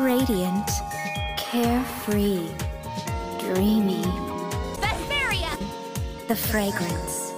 Radiant, carefree, dreamy. Vesperia! The fragrance